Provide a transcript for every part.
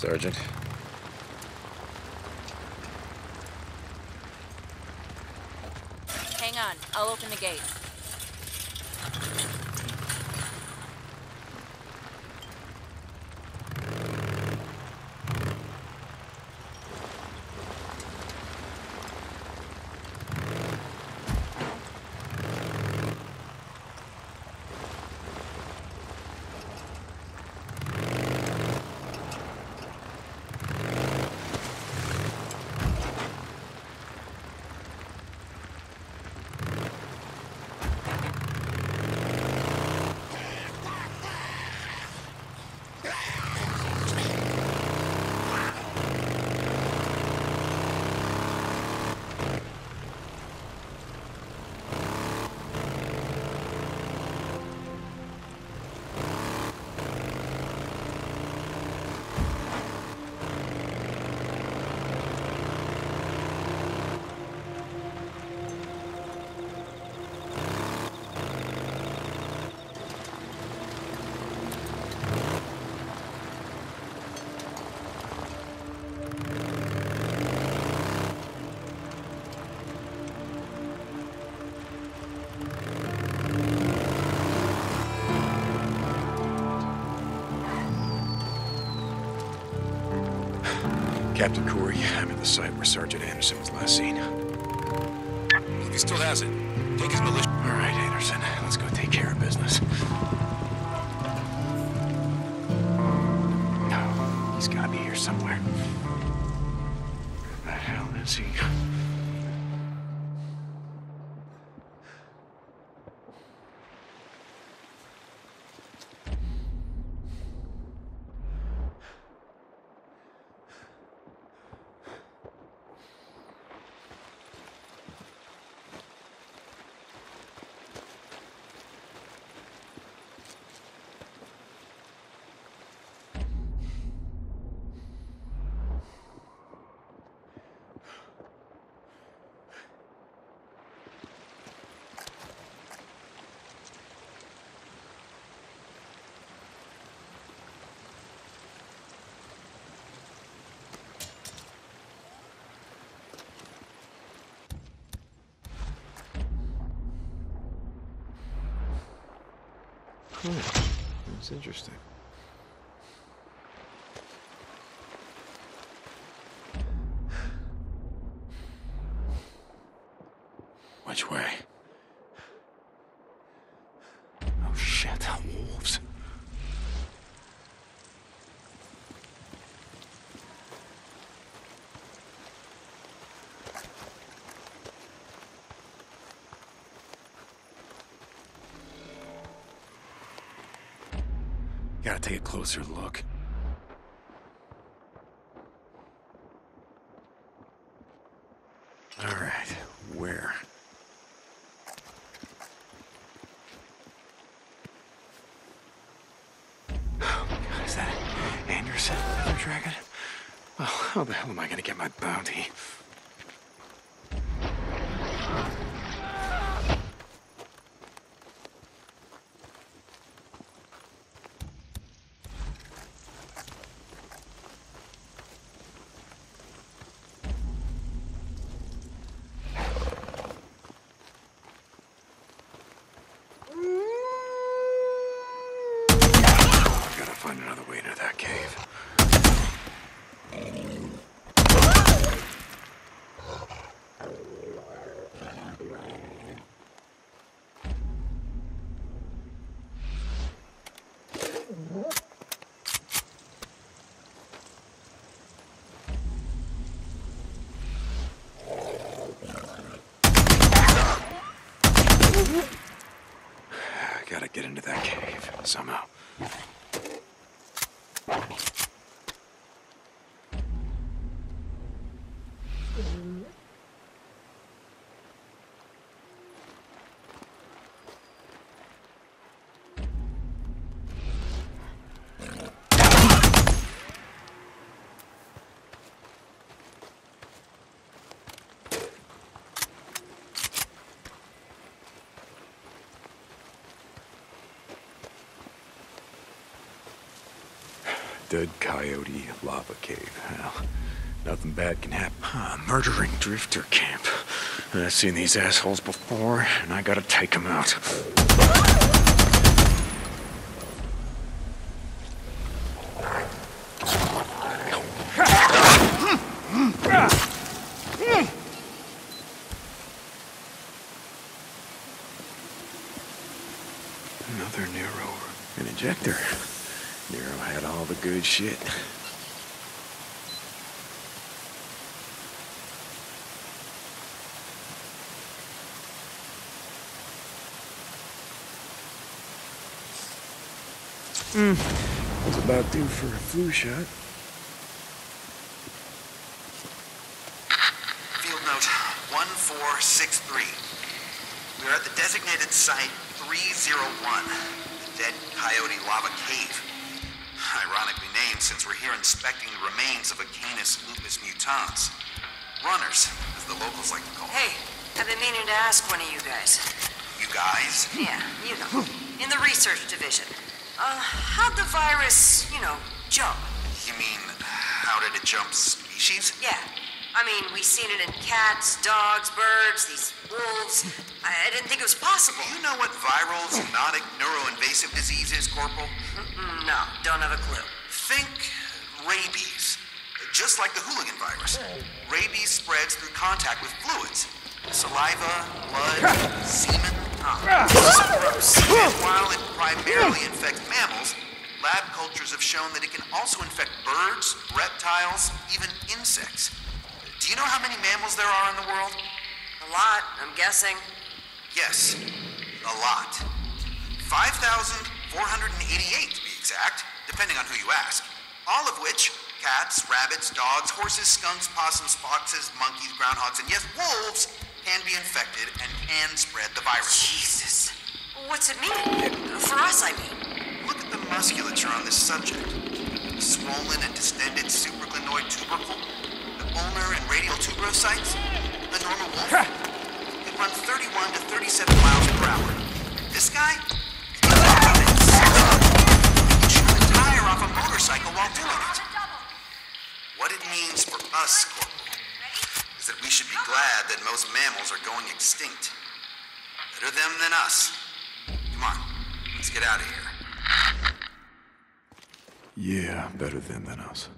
Sergeant. Hang on, I'll open the gate. Captain Corey, I'm at the site where Sergeant Anderson was last seen. If he still has it, take his militia. All right, Anderson, let's go take care of business. No, he's gotta be here somewhere. Where the hell is he? That's interesting. Which way? Oh shit, wolves. Gotta take a closer look. All right, where? Oh god, is that Anderson they're dragging? Well, how the hell am I gonna get my bounty? I've gotta find another way into that cave. Dead Coyote Lava Cave. Well, nothing bad can happen. Huh, murdering drifter camp. I've seen these assholes before, and I gotta take them out. Good shit. Hmm. Was about due for a flu shot. Field note 1463. We are at the designated site 301, the Dead Coyote Lava Cave. Ironically named since we're here inspecting the remains of a Canis lupus mutans. Runners, as the locals like to call them. Hey, I've been meaning to ask one of you guys. You guys? Yeah, you know, in the research division. Uh, how'd the virus, you know, jump? You mean, how did it jump species? Yeah. I mean, we've seen it in cats, dogs, birds, these wolves. I, I didn't think it was possible. Do you know what viral, zoonotic, neuroinvasive disease is, Corporal? No, don't have a clue. Think rabies. Just like the hooligan virus. Rabies spreads through contact with fluids. Saliva, blood, semen. Ah. Gross. And while it primarily infects mammals, lab cultures have shown that it can also infect birds, reptiles, even insects. Do you know how many mammals there are in the world? A lot, I'm guessing. Yes, a lot. 5,488 to be exact, depending on who you ask. All of which cats, rabbits, dogs, horses, skunks, possums, foxes, monkeys, groundhogs, and yes, wolves can be infected and can spread the virus. Jesus. What's it mean? For us, I mean. Look at the musculature on this subject. Swollen and distended supraglenoid tubercle, the ulnar and radial tuberosities. A normal wolf could run 31 to 37 miles per hour. This guy? He can shoot a tire off a motorcycle while doing it. What it means for us, Corporal, is that we should be glad that mammals are going extinct. Better them than us. Come on, let's get out of here. Yeah, better them than us.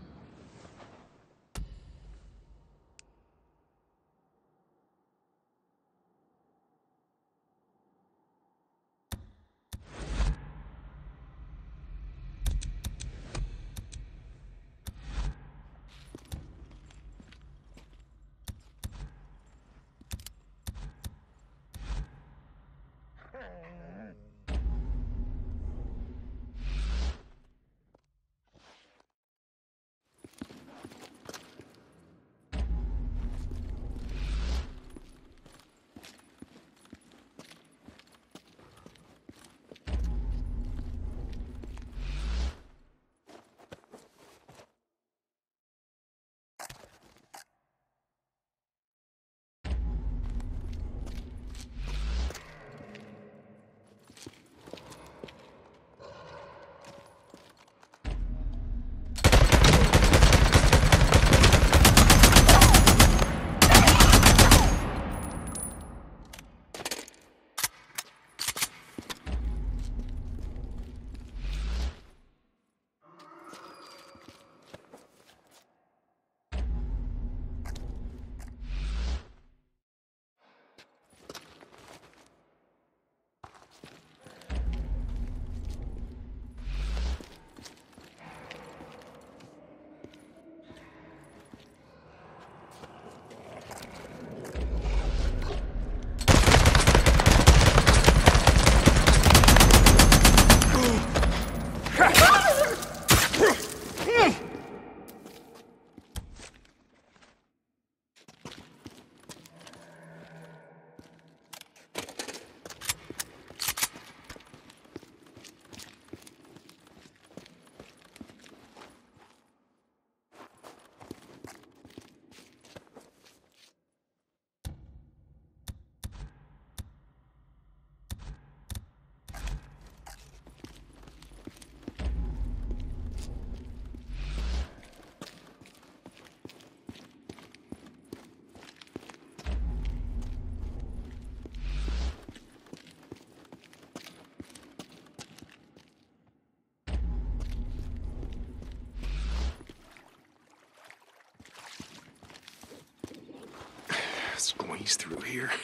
Squeeze through here.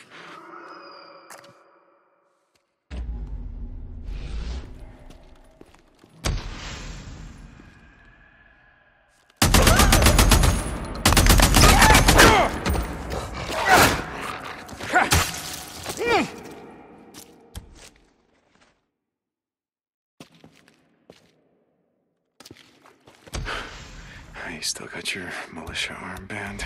You still got your militia armband?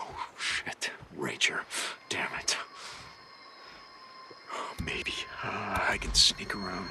Oh, shit. Rager. Damn it. Maybe. Uh, I can sneak around.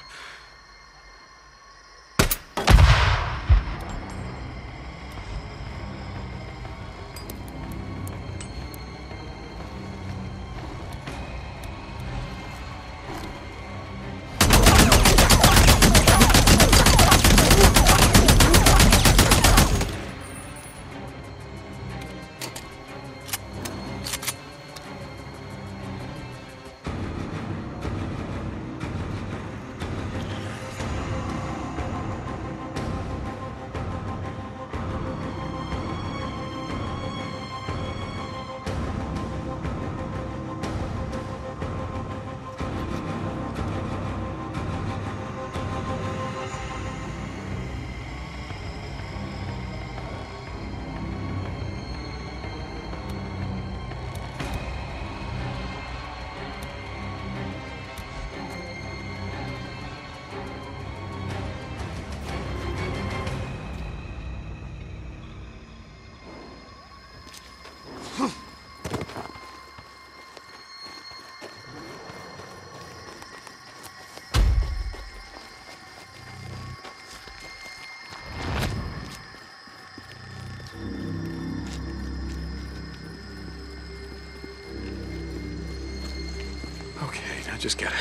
Now just gotta.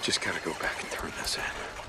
Just gotta go back and turn this in.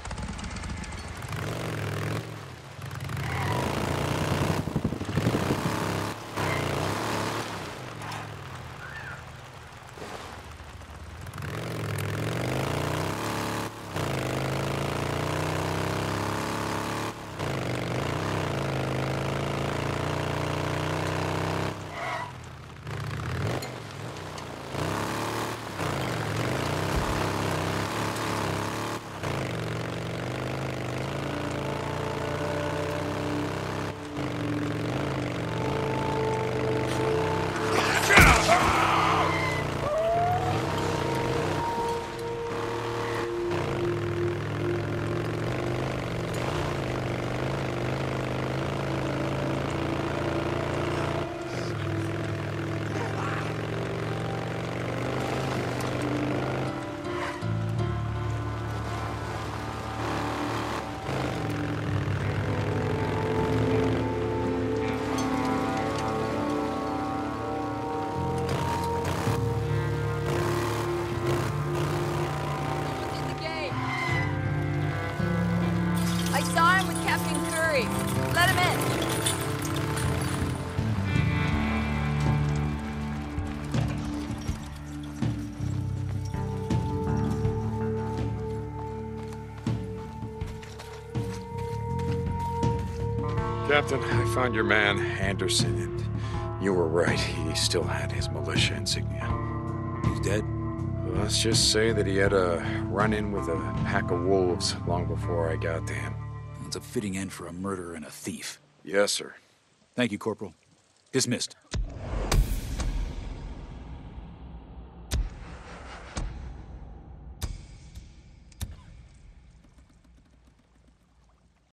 Captain, I found your man, Anderson, and you were right. He still had his militia insignia. He's dead? Let's just say that he had a run in with a pack of wolves long before I got to him. That's a fitting end for a murderer and a thief. Yes, sir. Thank you, Corporal. Dismissed.